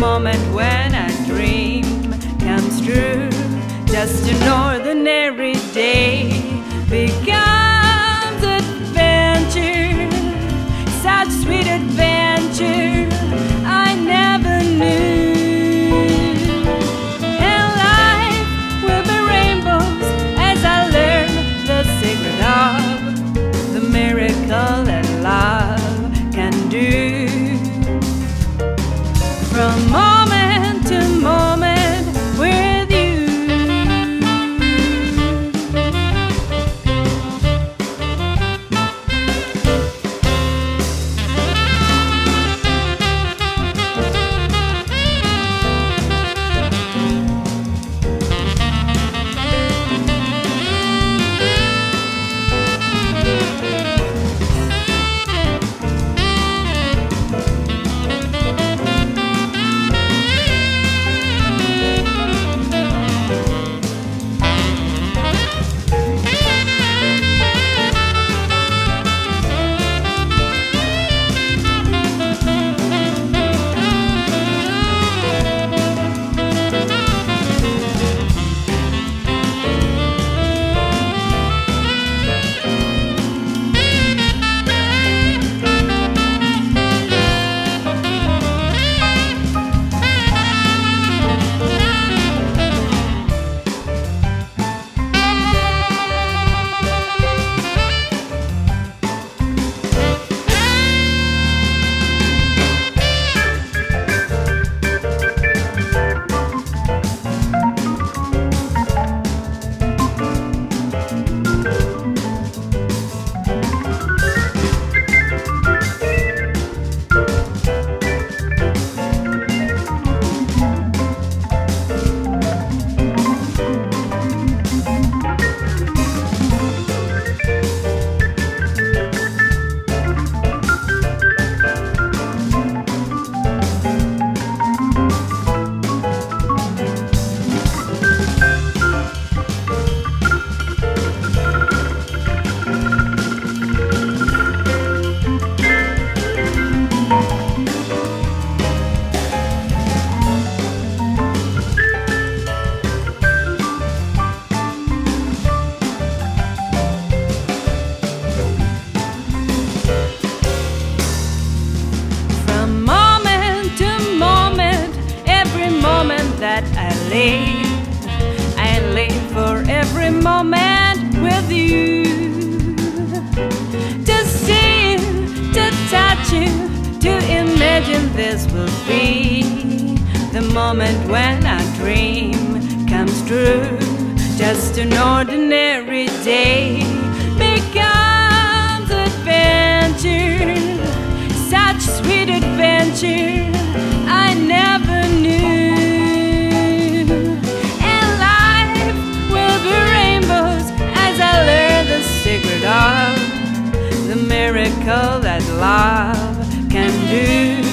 moment when a dream comes true. Just an ordinary day live, I live for every moment with you. To see you, to touch you, to imagine this will be the moment when our dream comes true. Just an ordinary day becomes adventure such sweet adventure miracle that love can do.